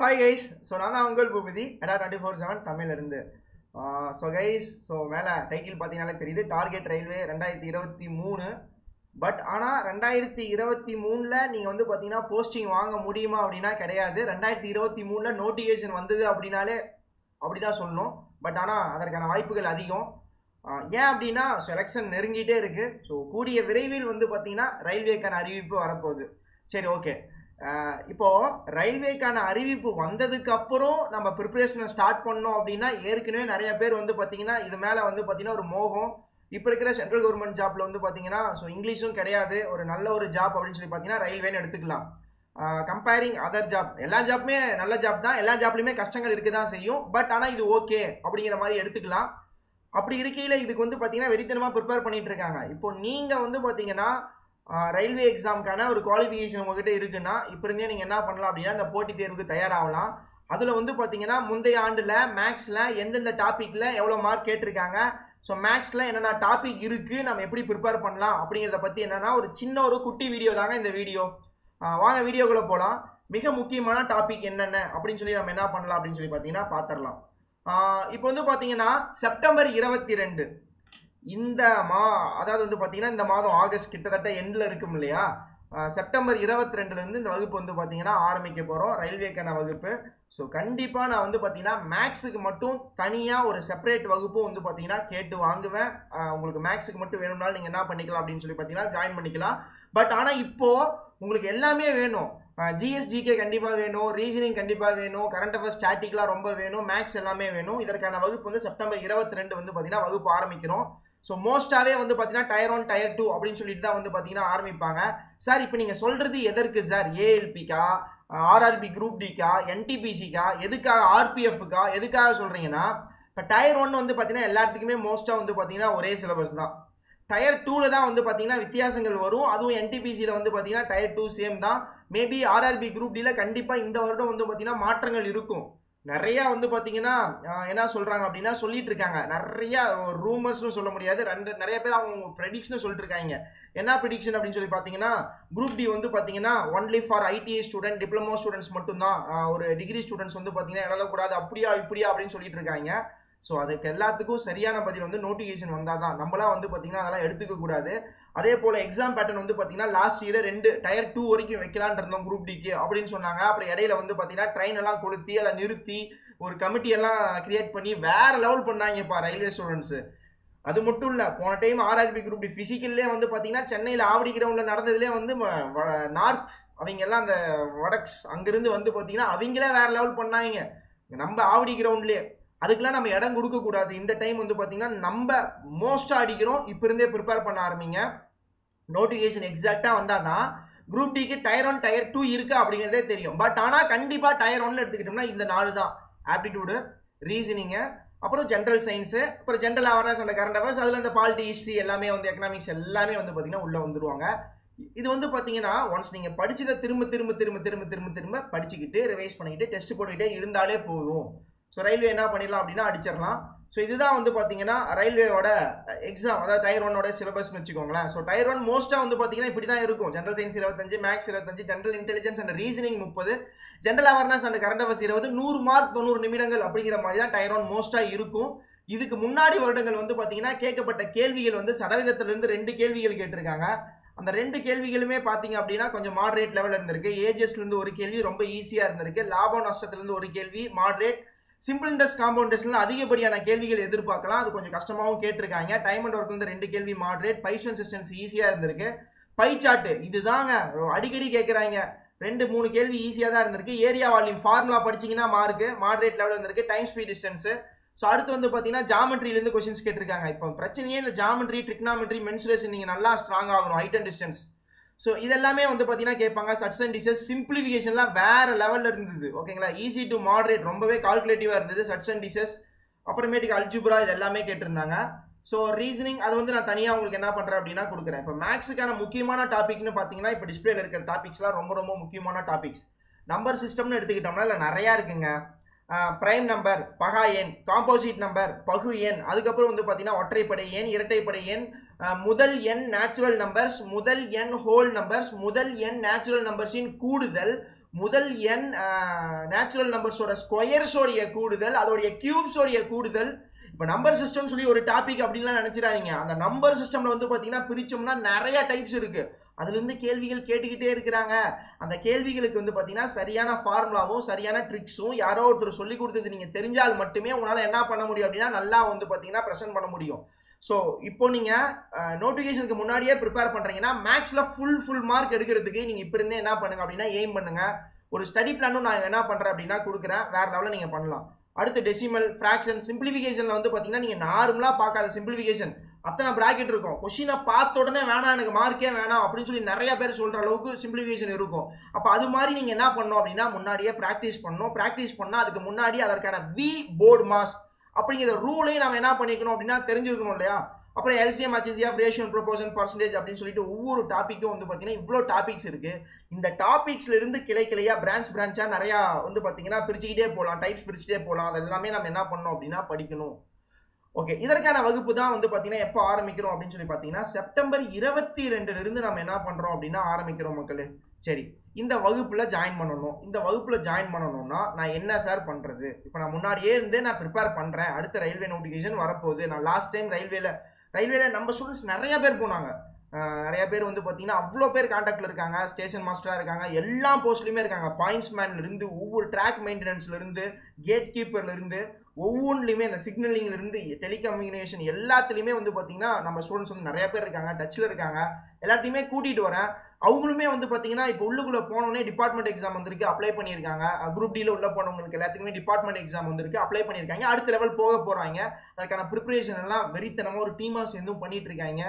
Hi guys so நான் தான் உங்கள் Boopathi. Adda twenty four seven தமிழ்லேருந்து so guys so மேலே டைட்டில் பார்த்தீங்கனாலே தெரியுது. டார்கெட் ரயில்வே ரெண்டாயிரத்தி இருபத்தி மூணு. பட் ஆனால் ரெண்டாயிரத்தி இருபத்தி மூணில் நீங்கள் வந்து பார்த்தீங்கன்னா போஸ்டிங் வாங்க முடியுமா அப்படின்னா கிடையாது. ரெண்டாயிரத்தி இருபத்தி மூணில் நோட்டிஃபிகேஷன் வந்தது அப்படின்னாலே அப்படி தான் சொல்லணும். பட் ஆனால் அதற்கான வாய்ப்புகள் அதிகம். ஏன் அப்படின்னா எலெக்ஷன் நெருங்கிட்டே இருக்குது ஸோ கூடிய விரைவில் வந்து பார்த்தீங்கன்னா ரயில்வேக்கான அறிவிப்பு வரப்போகுது. சரி ஓகே இப்போ ரயில்வேக்கான அறிவிப்பு வந்ததுக்கு அப்புறம் நம்ம ப்ரிப்பரேஷனை ஸ்டார்ட் பண்ணோம் அப்படின்னா ஏற்கனவே நிறைய பேர் வந்து பார்த்தீங்கன்னா இது மேலே வந்து பார்த்தீங்கன்னா ஒரு மோகம். இப்போ இருக்கிற சென்ட்ரல் கவர்மெண்ட் ஜாப்ல வந்து பார்த்தீங்கன்னா ஸோ இங்கிலீஷும் கிடையாது. ஒரு நல்ல ஒரு ஜாப் அப்படின்னு சொல்லி பார்த்தீங்கன்னா ரயில்வேன்னு எடுத்துக்கலாம். கம்பேரிங் அதர் ஜாப் எல்லா ஜாப்புமே நல்ல ஜாப் தான். எல்லா ஜாப்லையுமே கஷ்டங்கள் இருக்க தான் செய்யும். பட் ஆனால் இது ஓகே அப்படிங்கிற மாதிரி எடுத்துக்கலாம். அப்படி இருக்கையில் இதுக்கு வந்து பார்த்தீங்கன்னா வெறித்தனமாக ப்ரிப்பேர் பண்ணிட்டு இருக்காங்க. இப்போ நீங்கள் வந்து பார்த்தீங்கன்னா ரயில்வே எக்ஸாமுக்கான ஒரு குவாலிஃபிகேஷன் உங்ககிட்ட இருக்குன்னா இப்போ இருந்தே நீங்கள் என்ன பண்ணலாம் அப்படின்னா இந்த போட்டித் தேர்வுக்கு தயாராகலாம். அதில் வந்து பார்த்தீங்கன்னா முந்தைய ஆண்டில் மேக்ஸில் எந்தெந்த டாப்பிக்கில் எவ்வளோ மார்க் கேட்டிருக்காங்க? ஸோ மேக்ஸில் என்னென்ன டாபிக் இருக்குது நம்ம எப்படி ப்ரிப்பேர் பண்ணலாம்? அப்படிங்கிறத பற்றி என்னென்னா ஒரு சின்ன ஒரு குட்டி வீடியோ தாங்க இந்த வீடியோ வாங்க வீடியோக்குள்ளே போகலாம் மிக முக்கியமான டாபிக் என்னென்ன? அப்படின்னு சொல்லி நம்ம என்ன பண்ணலாம் அப்படின்னு சொல்லி பார்த்தீங்கன்னா பார்த்துடலாம் இப்போ வந்து பார்த்தீங்கன்னா செப்டம்பர் இருபத்தி ரெண்டு. இந்த மா அதாவது வந்து பார்த்தீங்கன்னா இந்த மாதம் ஆகஸ்ட் கிட்டத்தட்ட எண்டில் இருக்கும் இல்லையா? செப்டம்பர் இருபத்தி ரெண்டுலேருந்து இந்த வகுப்பு வந்து பார்த்தீங்கன்னா ஆரம்பிக்க போகிறோம் ரயில்வேக்கான வகுப்பு. ஸோ கண்டிப்பாக நான் வந்து பார்த்தீங்கன்னா மேக்ஸுக்கு மட்டும் தனியாக ஒரு செப்பரேட் வகுப்பும் வந்து பார்த்தீங்கன்னா கேட்டு வாங்குவேன். உங்களுக்கு மேக்ஸுக்கு மட்டும் வேணும்னாலும் நீங்கள் என்ன பண்ணிக்கலாம் அப்படின்னு சொல்லி பார்த்தீங்கன்னா ஜாயின் பண்ணிக்கலாம். பட் ஆனால் இப்போது உங்களுக்கு எல்லாமே வேணும். ஜிஎஸ்டிகே கண்டிப்பாக வேணும். ரீசனிங் கண்டிப்பாக வேணும். கரண்ட் அஃபேர்ஸ் ஸ்டாட்டிக்லாம் ரொம்ப வேணும். மேக்ஸ் எல்லாமே வேணும். இதற்கான வகுப்பு வந்து செப்டம்பர் இருபத்தி ரெண்டு வந்து பார்த்தீங்கன்னா வகுப்பு ஆரம்பிக்கிறோம். ஸோ மோஸ்ட்டாகவே வந்து பார்த்தீங்கன்னா டயர் ஒன் டயர் டூ அப்படின்னு சொல்லிட்டு தான் வந்து பார்த்தீங்கன்னா ஆரம்பிப்பாங்க. சார் இப்போ நீங்கள் சொல்கிறது எதற்கு சார் ஏஎல்பிக்கா ஆர்ஆர்பி குரூப் டிக்கா என்டிபிசிக்கா எதுக்காக ஆர்பிஎஃப்க்கா எதுக்காக சொல்கிறீங்கன்னா இப்போ டயர் ஒன் வந்து பார்த்தீங்கன்னா எல்லாத்துக்குமே மோஸ்ட்டாக வந்து பார்த்தீங்கன்னா ஒரே சிலபஸ் தான். டயர் டூவில் தான் வந்து பார்த்தீங்கன்னா வித்தியாசங்கள் வரும். அதுவும் என்டிபிசியில் வந்து பார்த்தீங்கன்னா டயர் டூ சேம் தான். மேபி ஆர்ஆர்பி குரூப் டியில் கண்டிப்பாக இந்த வருடம் வந்து பார்த்தீங்கன்னா மாற்றங்கள் இருக்கும். நிறையா வந்து பார்த்தீங்கன்னா என்ன சொல்கிறாங்க அப்படின்னா சொல்லிட்டு இருக்காங்க. நிறையா ரூமர்ஸ்னு சொல்ல முடியாது. ரெண்டு நிறைய பேர் அவங்க ப்ரெடிக்ஷன் சொல்லிட்டு இருக்காங்க. என்ன ப்ரிடிக்ஷன் அப்படின்னு சொல்லி பார்த்தீங்கன்னா குரூப் டி வந்து பார்த்தீங்கன்னா only for ITI student diploma students மட்டும்தான். ஒரு டிகிரி ஸ்டூடெண்ட்ஸ் வந்து பார்த்தீங்கன்னா எழுதக்கூடாது. அப்படியா இப்படியா அப்படின்னு சொல்லிட்டு இருக்காங்க. ஸோ அதுக்கு எல்லாத்துக்கும் சரியான பதில் வந்து நோட்டிஃபிகேஷன் வந்தால் தான் நம்மளாம் வந்து பார்த்தீங்கன்னா அதெல்லாம் எடுத்துக்க கூடாது அதே போல் எக்ஸாம் பேட்டர்ன் வந்து பார்த்தீங்கன்னா லாஸ்ட் இயர் ரெண்டு டயர் டூ வரைக்கும் வைக்கலான் இருந்தோம் குரூப் டிக்கு அப்படின்னு சொன்னாங்க. அப்புறம் இடையில வந்து பார்த்தீங்கன்னா ட்ரெயின் எல்லாம் கொளுத்தி அதை நிறுத்தி ஒரு கமிட்டி எல்லாம் கிரியேட் பண்ணி வேற லெவல் பண்ணாங்கப்பா ரயில்வே ஸ்டூடெண்ட்ஸு அது மட்டும் இல்லை போன டைம் ஆர்ஆர்பி குரூப் டி ஃபிசிக்கல்லே வந்து பார்த்தீங்கன்னா சென்னையில் ஆவடி கிரவுண்டில் நடந்ததுலேயே வந்து நார்த் அவங்க எல்லாம் அந்த வடக்ஸ் அங்கேருந்து வந்து பார்த்தீங்கன்னா அவங்களே வேற லெவல் பண்ணாங்க. நம்ம ஆவடி கிரவுண்ட்லேயே அதுக்கெல்லாம் நம்ம இடம் கொடுக்கக்கூடாது. இந்த டைம் வந்து பார்த்தீங்கன்னா நம்ம மோஸ்ட்டாக அடிக்கிறோம். இப்போ இருந்தே ப்ரிப்பேர் பண்ண ஆரம்பிங்க. நோட்டிஃபிகேஷன் எக்ஸாக்டாக வந்தால் தான் குரூப் டிக்கு டயர் ஒன் டயர் டூ இருக்கா அப்படிங்கிறதே தெரியும். பட் ஆனால் கண்டிப்பாக டயர் ஒன் எடுத்துக்கிட்டோம்னா இந்த நாலு தான். ஆப்டிடியூடு ரீசனிங்கு அப்புறம் ஜென்ரல் சயின்ஸு அப்புறம் ஜென்ரல் அவேர்னஸ் அந்த கரண்ட் அஃபேர்ஸ் அதில் இந்த பாலிட்டி ஹிஸ்ட்ரி எல்லாமே வந்து எக்கனாமிக்ஸ் எல்லாமே வந்து பார்த்தீங்கன்னா உள்ளே வந்துருவாங்க. இது வந்து பார்த்தீங்கன்னா ஒன்ஸ் நீங்கள் படிச்சதை திரும்ப திரும்ப திரும்ப திரும்ப திரும்ப திரும்ப படிச்சுக்கிட்டு ரிவைஸ் பண்ணிக்கிட்டு டெஸ்ட் போட்டுக்கிட்டே இருந்தாலே போதும். ஸோ ரயில்வே என்ன பண்ணிடலாம் அப்படின்னா அடிச்சிடலாம். ஸோ இதுதான் வந்து பார்த்தீங்கன்னா ரயில்வேயோட எக்ஸாம் அதாவது டயர் ஒன்னோட சிலபஸ்னு வச்சுக்கோங்களேன். ஸோ டயர் ஒன் மோஸ்ட்டாக வந்து பார்த்தீங்கன்னா இப்படி தான் இருக்கும். ஜென்ரல் சயின்ஸ் இருபத்தஞ்சு மேக்ஸ் இருபத்தஞ்சு ஜென்ரல் இன்டெலிஜென்ஸ் அண்ட் ரீசனிங் முப்பது. General awareness and current affairs இருபது. நூறு மார்க் தொண்ணூறு நிமிடங்கள் அப்படிங்கிற மாதிரி தான் டயர் ஒன் மோஸ்ட்டாக இருக்கும். இதுக்கு முன்னாடி வருடங்கள் வந்து பார்த்தீங்கன்னா கேட்கப்பட்ட கேள்விகள் வந்து சதவீதத்திலிருந்து ரெண்டு கேள்விகள் கேட்டிருக்காங்க. அந்த ரெண்டு கேள்விகளுமே பார்த்தீங்க அப்படின்னா கொஞ்சம் மாட்ரேட் லெவல் இருந்திருக்கு. ஏஜஸ்லேருந்து ஒரு கேள்வி ரொம்ப ஈஸியாக இருந்திருக்கு. லாபம் நஷ்டத்துலேருந்து ஒரு கேள்வி மாட்ரேட் சிம்பிள் இன்ட்ரெஸ்ட் காம்பவுண்ட் டெஸ்ட்ல அதிகப்படியான கேள்விகள் எதிர்பார்க்கலாம். அது கொஞ்சம் கஷ்டமாகவும் கேட்டிருக்காங்க. டைம் அண்ட் ஒர்க் வந்து ரெண்டு கேள்வி மாடரேட் பைஸ் கன்சிஸ்டன்சி ஈஸியாக இருந்திருக்கு. பை சார்ட்டு இதுதாங்க. அடிக்கடி கேட்குறாங்க ரெண்டு மூணு கேள்வி ஈஸியாக தான் இருந்திருக்கு. ஏரியா வால்யூம் ஃபார்முலா படிச்சிங்கன்னா மார்க்கு மாடரேட் லெவல் இருந்திருக்கு டைம் ஸ்பீட் டிஸ்டன்ஸு ஸோ அடுத்து வந்து பார்த்தீங்கன்னா ஜாமெட்ரிலேருந்து கொஸ்டின்ஸ் கேட்டிருக்காங்க. இப்போ பிரச்சனையே இந்த ஜாமெட்ரி ட்ரிக்னாமெட்ரி மென்சுரேஷன் நீங்கள் நல்லா ஸ்ட்ராங் ஆகணும். ஹைட் அண்ட் டிஸ்டன்ஸ் ஸோ இதெல்லாமே வந்து பார்த்தீங்கன்னா கேட்பாங்க. சட்ஸ் அண்ட் டிசஸ் சிம்பிளிஃபிகேஷன்லாம் வேறு லெவலில் இருந்தது. ஓகேங்களா ஈஸி டு மாடரேட் ரொம்பவே கால்குலேட்டிவாக இருந்தது. சட்ஸ் அண்ட் டிசஸ் அப்புறமேட்டுக்கு அல்ஜுப்ரா இது எல்லாமே கேட்டிருந்தாங்க. ஸோ ரீசனிங் அது வந்து நான் தனியாக உங்களுக்கு என்ன பண்ணுறேன் அப்படின்னா கொடுக்குறேன். இப்போ மேக்ஸுக்கான முக்கியமான டாபிக்னு பார்த்தீங்கன்னா இப்போ டிஸ்பிளேல இருக்கிற டாபிக்ஸ்லாம் ரொம்ப ரொம்ப முக்கியமான டாபிக்ஸ் நம்பர் சிஸ்டம்னு எடுத்துக்கிட்டோம்னா இல்லை நிறையா இருக்குங்க. ப்ரைம் நம்பர் பகா எண் காம்போசிட் நம்பர் பகு எண் அதுக்கப்புறம் வந்து பார்த்தீங்கன்னா ஒற்றைப்படை எண் இரட்டைப்படை எண் முதல் எண் நேச்சுரல் நம்பர்ஸ் முதல் எண் ஹோல் நம்பர்ஸ் முதல் எண் நேச்சுரல் நம்பர்ஸின் கூடுதல் முதல் எண் நேச்சுரல் நம்பர்ஸோட ஸ்கொயர்ஸோடைய கூடுதல் அதோடைய கியூப்ஸோடைய கூடுதல். இப்போ நம்பர் சிஸ்டம் சொல்லி ஒரு டாபிக் அப்படின்லாம் நினச்சிடாதீங்க. அந்த நம்பர் சிஸ்டமில் வந்து பார்த்தீங்கன்னா பிரித்தோம்னா நிறைய டைப்ஸ் இருக்குது அதுலேருந்து கேள்விகள் கேட்டுக்கிட்டே இருக்கிறாங்க. அந்த கேள்விகளுக்கு வந்து பார்த்தீங்கன்னா சரியான ஃபார்முலாவும் சரியான ட்ரிக்ஸும் யாரோ ஒருத்தர் சொல்லி கொடுத்தது நீங்கள் தெரிஞ்சால் மட்டுமே உங்களால் என்ன பண்ண முடியும் அப்படின்னா நல்லா வந்து பார்த்தீங்கன்னா ப்ரெசென்ட் பண்ண முடியும். ஸோ இப்போ நீங்கள் நோட்டிஃபிகேஷனுக்கு முன்னாடியே ப்ரிப்பேர் பண்ணுறீங்கன்னா மேக்ஸில் ஃபுல் ஃபுல் மார்க் எடுக்கிறதுக்கு நீங்கள் இப்போ இருந்தே என்ன பண்ணுங்க அப்படின்னா எய்ம் பண்ணுங்கள் ஒரு ஸ்டடி பிளானும் நான் என்ன பண்ணுறேன் அப்படின்னா கொடுக்குறேன். வேறு லெவலில் நீங்கள் பண்ணலாம். அடுத்து டெசிமல் ஃப்ராக்ஷன் சிம்பிளிஃபிகேஷனில் வந்து பார்த்தீங்கன்னா நீங்கள் நார்மலாக பார்க்காத சிம்பிளிஃபிகேஷன் அத்தனை ப்ராக்கெட் இருக்கும். கொஷினை பார்த்த உடனே வேணாம் எனக்கு மார்க்கே வேணாம் அப்படின்னு சொல்லி நிறைய பேர் சொல்கிற அளவுக்கு சிம்பிளிஃபிகேஷன் இருக்கும். அப்போ அது மாதிரி நீங்கள் என்ன பண்ணணும் அப்படின்னா முன்னாடியே ப்ராக்டிஸ் பண்ணணும். ப்ராக்டிஸ் பண்ணால் அதுக்கு முன்னாடி அதற்கான வி போர்டு மாஸ் அப்படிங்கிற ரூலையும் நம்ம என்ன பண்ணிக்கணும் அப்படின்னா தெரிஞ்சிருக்கணும் இல்லையா? அப்புறம் எல்சிஎம் ஹெச்சிஎஃப் ரேஷியன் ப்ரொபோசன் பர்சன்டேஜ் அப்படின்னு சொல்லிட்டு ஒவ்வொரு டாப்பிக்கும் வந்து பார்த்தீங்கன்னா இவ்வளோ டாபிக்ஸ் இருக்கு. இந்த டாபிக்ஸ்ல இருந்து கிளை கிளையா பிரான்ச் பிரான்ச்சா நிறையா வந்து பார்த்தீங்கன்னா பிரிச்சுக்கிட்டே போகலாம் டைப்ஸ் பிரிச்சுட்டே போகலாம் அது எல்லாமே நம்ம என்ன பண்ணணும் அப்படின்னா படிக்கணும். ஓகே இதற்கான வகுப்பு தான் வந்து பார்த்தீங்கன்னா எப்போ ஆரம்பிக்கிறோம் அப்படின்னு சொல்லி பார்த்தீங்கன்னா செப்டம்பர் இருபத்தி ரெண்டுல இருந்து நம்ம என்ன பண்ணுறோம் அப்படின்னா ஆரம்பிக்கிறோம் மக்களே. சரி இந்த வகுப்பில் ஜாயின் பண்ணணும். இந்த வகுப்பில் ஜாயின் பண்ணணும்னா நான் என்ன சார் பண்ணுறது இப்போ நான் முன்னாடியே இருந்தே நான் ப்ரிப்பேர் பண்ணுறேன் அடுத்த ரயில்வே நோட்டிஃபிகேஷன் வரப்போகுது. நான் லாஸ்ட் டைம் ரயில்வேல ரயில்வேல நம்ம ஸ்டூடெண்ட்ஸ் நிறைய பேர் போனாங்க. நிறைய பேர் வந்து பார்த்தீங்கன்னா அவ்வளோ பேர் காண்டாக்டில் இருக்காங்க. ஸ்டேஷன் மாஸ்டராக இருக்காங்க. எல்லா போஸ்ட்லையுமே இருக்காங்க. பாயிண்ட்ஸ் ஒவ்வொரு ட்ராக் மெயின்டெனன்ஸ்லேருந்து கேட் கீப்பர்லேருந்து ஒவ்வொன்றுலையுமே இந்த சிக்னலிங்லேருந்து டெலிகம்யூனிகேஷன் எல்லாத்துலேயுமே வந்து பார்த்தீங்கன்னா நம்ம ஸ்டூடெண்ட்ஸ் வந்து நிறைய பேர் இருக்காங்க. டச்சில் இருக்காங்க. எல்லாத்தையுமே கூட்டிகிட்டு வரேன். அவங்களுமே வந்து பார்த்தீங்கன்னா இப்போ உள்ளுக்குள்ளே போனோடனே டிபார்ட்மெண்ட் எக்ஸாம் வந்திருக்கு அப்ளை பண்ணியிருக்காங்க. குரூப் டியில் உள்ள போனவங்களுக்கு எல்லாத்துக்குமே டிபார்ட்மெண்ட் எக்ஸாம் வந்திருக்கு அப்ளை பண்ணியிருக்காங்க. அடுத்த லெவல் போக போகிறாங்க அதுக்கான ப்ரிப்பரேஷன் எல்லாம் வெறித்தனமாக ஒரு டீமாக சேர்ந்தும் பண்ணிட்டு இருக்காங்க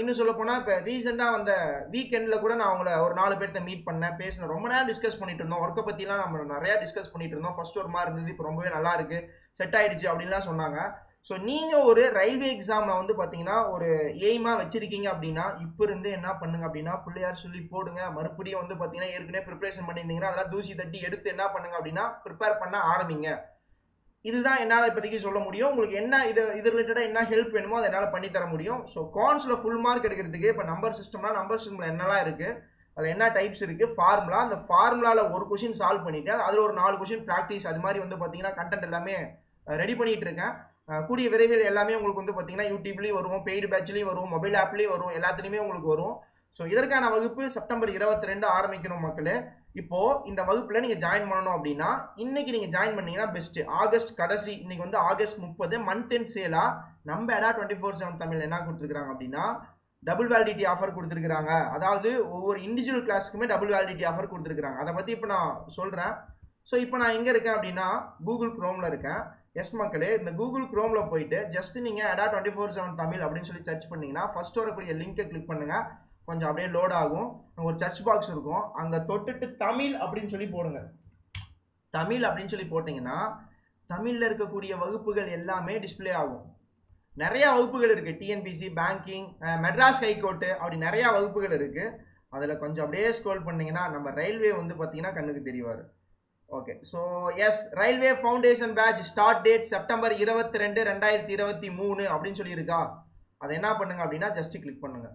இன்னும் சொல்ல போனால் இப்போ ரீசெண்டாக வந்த வீக்கெண்டில் கூட நான் அவங்கள ஒரு நாலு பேர்த்த மீட் பண்ணேன் பேசினேன் ரொம்ப நேரம் டிஸ்கஸ் பண்ணிட்டு இருந்தோம். ஒர்க்கை பற்றிலாம் நம்ம நிறையா டிஸ்கஸ் பண்ணிட்டு இருந்தோம். ஃபர்ஸ்ட் ஒரு மாதிரி இருந்தது இப்போ ரொம்பவே நல்லா இருக்குது செட் ஆயிடுச்சு அப்படின்லாம் சொன்னாங்க. ஸோ நீங்கள் ஒரு ரயில்வே எக்ஸாமை வந்து பார்த்தீங்கன்னா ஒரு எய்மாக வச்சுருக்கீங்க அப்படின்னா இப்போ இருந்து என்ன பண்ணுங்க அப்படின்னா பிள்ளையார் சொல்லி போடுங்க. மறுபடியும் வந்து பார்த்தீங்கன்னா ஏற்கனவே ப்ரிப்பரேஷன் பண்ணியிருந்தீங்கன்னா அதெல்லாம் தூசி தட்டி எடுத்து என்ன பண்ணுங்க அப்படின்னா ப்ரிப்பேர் பண்ண ஆரம்பிங்க. இதுதான் என்னால் இப்போதைக்கு சொல்ல முடியும். உங்களுக்கு என்ன இது இது ரிலேட்டடாக என்ன ஹெல்ப் வேணுமோ அதை என்னால் பண்ணி தர முடியும். ஸோ கான்ஸில் ஃபுல் மார்க் எடுக்கிறதுக்கு இப்போ நம்பர் சிஸ்டம்னா நம்பர் சிஸ்டமில் என்னெல்லாம் இருக்குது அதில் என்ன டைப்ஸ் இருக்குது ஃபார்முலா அந்த ஃபார்முலாவில் ஒரு கொஷின் சால்வ் பண்ணிவிட்டு அதில் ஒரு நாலு கொஷின் ப்ராக்டிஸ் அது மாதிரி வந்து பார்த்தீங்கன்னா கண்டென்ட் எல்லாமே ரெடி பண்ணிகிட்டு இருக்கேன். கூடிய விரைவில் எல்லாமே உங்களுக்கு வந்து பார்த்தீங்கன்னா யூடியூப்லேயும் வரும் பெய்டு பேட்ச்லேயும் வரும் மொபைல் ஆப்லேயும் வரும் எல்லாத்துலேயுமே உங்களுக்கு வரும். ஸோ இதற்கான வகுப்பு செப்டம்பர் இருபத்தி ரெண்டு ஆரம்பிக்கணும் மக்களே. இப்போது இந்த வகுப்பில் நீங்கள் ஜாயின் பண்ணணும் அப்படின்னா இன்றைக்கி நீங்கள் ஜாயின் பண்ணீங்கன்னா பெஸ்ட்டு ஆகஸ்ட் கடைசி இன்றைக்கி வந்து ஆகஸ்ட் முப்பது மந்த் எண்ட் சேலாக நம்ம எடா டுவெண்ட்டி ஃபோர் செவன் தமிழ் என்ன கொடுத்துருக்காங்க அப்படின்னா டபுள் வேலிடிட்டி ஆஃபர் கொடுத்துருக்குறாங்க. அதாவது ஒவ்வொரு இண்டிவிஜுவல் கிளாஸ்க்குமே டபுள் வேலிடிட்டி ஆஃபர் கொடுத்துருக்குறாங்க. அதை பற்றி இப்போ நான் சொல்கிறேன் ஸோ இப்போ நான் எங்கே இருக்கேன் அப்படின்னா கூகுள் க்ரோமில் இருக்கேன். எஸ் மக்களே இந்த கூகுள் க்ரோமில் போயிட்டு ஜஸ்ட் நீங்கள் அடா டுவெண்ட்டி ஃபோர் செவன் தமிழ் அப்படின்னு சொல்லி சர்ச் பண்ணிங்கன்னா ஃபஸ்ட் வரக்கூடிய லிங்கை கிளிக் பண்ணுங்கள் கொஞ்சம் அப்படியே லோட் ஆகும். ஒரு சர்ச் பாக்ஸ் இருக்கும். அங்கே தொட்டுட்டு தமிழ் அப்படின்னு சொல்லி போடுங்க. தமிழ் அப்படின்னு சொல்லி போட்டிங்கன்னா தமிழில் இருக்கக்கூடிய வகுப்புகள் எல்லாமே டிஸ்ப்ளே ஆகும். நிறையா வகுப்புகள் இருக்குது டிஎன்பிசி பேங்கிங் மெட்ராஸ் ஹைகோர்ட்டு அப்படி நிறையா வகுப்புகள் இருக்குது அதில் கொஞ்சம் அப்படியே ஸ்க்ரோல் பண்ணிங்கன்னா நம்ம ரயில்வே வந்து பார்த்திங்கன்னா கண்ணுக்கு தெரிவார். Okay so yes railway foundation batch start date September இருபத்தி ரெண்டு ரெண்டாயிரத்தி இருபத்தி மூணு அப்படின்னு சொல்லியிருக்கா. அதை என்ன பண்ணுங்க அப்படின்னா ஜஸ்ட் கிளிக் பண்ணுங்க.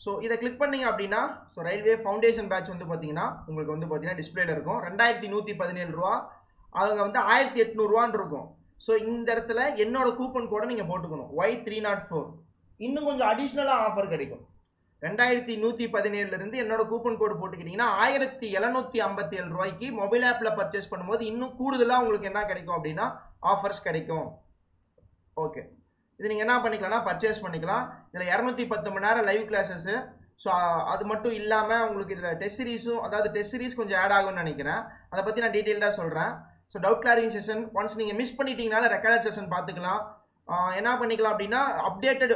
ஸோ இதை கிளிக் பண்ணீங்க அப்படின்னா ஸோ ரயில்வே ஃபவுண்டேஷன் பேட்ச் வந்து பார்த்தீங்கன்னா உங்களுக்கு வந்து பார்த்தீங்கன்னா டிஸ்பிளேல இருக்கும். ரெண்டாயிரத்தி நூற்றி பதினேழு ரூபா அவங்க வந்து ஆயிரத்தி எட்நூறுவான்னு இருக்கும். ஸோ இந்த இடத்துல என்னோட கூப்பன் கோடை நீங்கள் போட்டுக்கணும். ஒய் த்ரீ நாட் ஃபோர் இன்னும் கொஞ்சம் அடிஷ்னலாக ஆஃபர் கிடைக்கும். ரெண்டாயிரத்தி நூற்றி பதினேழுலேருந்து என்னோட கூப்பன் கோடு போட்டுக்கிட்டிங்கன்னா ஆயிரத்தி எழுநூற்றி ஐம்பத்தி ஏழு ரூபாய்க்கு மொபைல் ஆப்பில் பர்ச்சேஸ் பண்ணும்போது இன்னும் கூடுதலாக உங்களுக்கு என்ன கிடைக்கும் அப்படின்னா ஆஃபர்ஸ் கிடைக்கும். ஓகே இது நீங்கள் என்ன பண்ணிக்கலாம்னா பர்ச்சேஸ் பண்ணிக்கலாம். இதில் இரநூத்தி பத்து மணி நேரம் லைவ் கிளாஸஸ்ஸு ஸோ அது மட்டும் இல்லாமல் உங்களுக்கு இதில் டெஸ்ட் சீரீஸும் அதாவது டெஸ்ட் சீரீஸ் கொஞ்சம் ஆட் ஆகும்னு நினைக்கிறேன். அதை பற்றி நான் டீட்டெயில்டாக சொல்கிறேன் so doubt clearing session once நீங்கள் மிஸ் பண்ணிட்டீங்கனால ரெக்கார்ட் செஷன் பார்த்துக்கலாம். என்ன பண்ணிக்கலாம் அப்படின்னா அப்டேட்டட்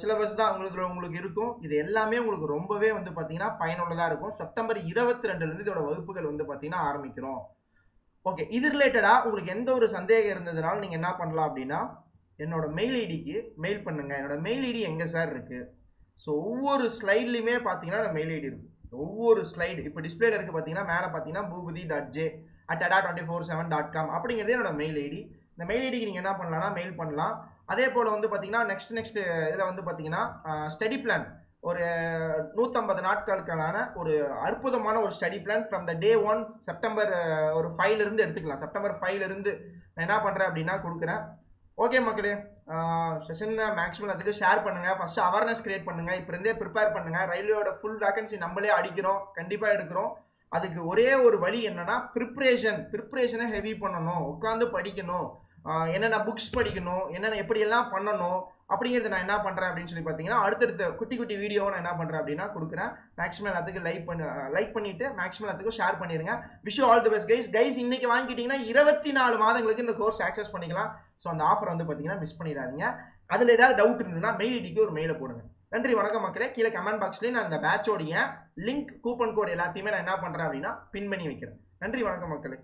சிலபஸ் தான் உங்களுக்கு உங்களுக்கு இருக்கும். இது எல்லாமே உங்களுக்கு ரொம்பவே வந்து பார்த்தீங்கன்னா பயனுள்ளதாக இருக்கும். செப்டம்பர் இருபத்தி ரெண்டுலேருந்து இதோட வகுப்புகள் வந்து பார்த்தீங்கன்னா ஆரம்பிக்கிறோம். ஓகே இது ரிலேட்டடாக உங்களுக்கு எந்த ஒரு சந்தேகம் இருந்ததுனாலும் நீங்கள் என்ன பண்ணலாம் அப்படின்னா என்னோட மெயில் ஐடிக்கு மெயில் பண்ணுங்கள் என்னோட மெயில் ஐடி எங்கே சார் இருக்குது ஸோ ஒவ்வொரு ஸ்லைட்லையுமே பார்த்தீங்கன்னா மெயில் ஐடி இருக்குது ஒவ்வொரு ஸ்லைடு இப்போ டிஸ்பிளேல இருக்குது பார்த்தீங்கன்னா மேலே பார்த்தீங்கன்னா Boopathi dot J at Adda twenty four seven dot com அப்படிங்கிறது என்னோட மெயில் ஐடி இந்த மெயில் ஐடிக்கு நீங்கள் என்ன பண்ணலாம்னா மெயில் பண்ணலாம். அதே போல் வந்து பார்த்தீங்கன்னா நெக்ஸ்ட் நெக்ஸ்ட் இதில் வந்து பார்த்தீங்கன்னா ஸ்டடி பிளான் ஒரு நூற்றம்பது நாட்களுக்கான ஒரு அற்புதமான ஒரு study plan from the day one September ஒரு ஃபைவ்லேருந்து எடுத்துக்கலாம். செப்டம்பர் ஃபைவ்லேருந்து நான் என்ன பண்ணுறேன் அப்படின்னா கொடுக்குறேன். ஓகே மக்களே செஷனை மேக்ஸிமம் அதுக்கு ஷேர் பண்ணுங்க. ஃபஸ்ட்டு அவேர்னஸ் கிரியேட் பண்ணுங்க. இப்போருந்தே ப்ரிப்பேர் பண்ணுங்கள் ரயில்வேயோட ஃபுல் வேகன்சி நம்மளே அடிக்கிறோம். கண்டிப்பாக எடுக்கிறோம். அதுக்கு ஒரே ஒரு வழி என்னென்னா ப்ரிப்ரேஷன் ப்ரிப்ரேஷனை ஹெவி பண்ணணும். உட்காந்து படிக்கணும். என்னென்ன புக்ஸ் படிக்கணும் என்னென்ன எப்படியெல்லாம் பண்ணணும் அப்படிங்கிறத நான் என்ன பண்ணுறேன் அப்படின்னு சொல்லி பார்த்தீங்கன்னா அடுத்தடுத்த குட்டி குட்டி வீடியோவை நான் என்ன பண்ணுறேன் அப்படின்னா கொடுக்குறேன். மேக்ஸிமம் எல்லாத்துக்கும் லைக் பண்ணி லைக் பண்ணிட்டு மேக்ஸிமம் எல்லாத்துக்கும் ஷேர் பண்ணிடுங்க wish all the best guys guys இன்னைக்கு வாங்கிட்டீங்கன்னா இருபத்தி நாலு மாதங்களுக்கு இந்த கோர்ஸ் ஆக்சஸ் பண்ணிக்கலாம். ஸோ அந்த ஆஃபர் வந்து பார்த்தீங்கன்னா மிஸ் பண்ணிடாதீங்க. அதில் ஏதாவது டவுட் இருந்ததுன்னா மெயில் ஐடிக்கு ஒரு மெயிலை போடுங்க. நன்றி வணக்கம் மக்களே. கீழே கமெண்ட் பாக்ஸ்லேயே நான் அந்த பேட்சோடைய லிங்க் கூப்பன் கோட் எல்லாத்தையுமே நான் என்ன பண்ணுறேன் அப்படின்னா பின் பண்ணி வைக்கிறேன். நன்றி வணக்கம் மக்களே.